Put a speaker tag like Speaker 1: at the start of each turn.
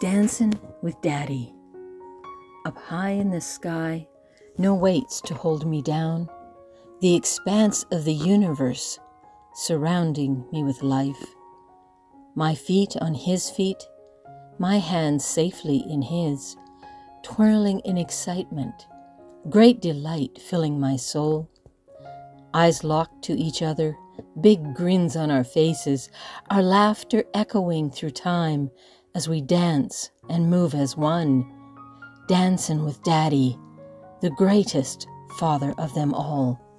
Speaker 1: Dancing with Daddy. Up high in the sky, no weights to hold me down. The expanse of the universe surrounding me with life. My feet on his feet, my hands safely in his, twirling in excitement, great delight filling my soul. Eyes locked to each other, big grins on our faces, our laughter echoing through time as we dance and move as one, dancing with Daddy, the greatest father of them all.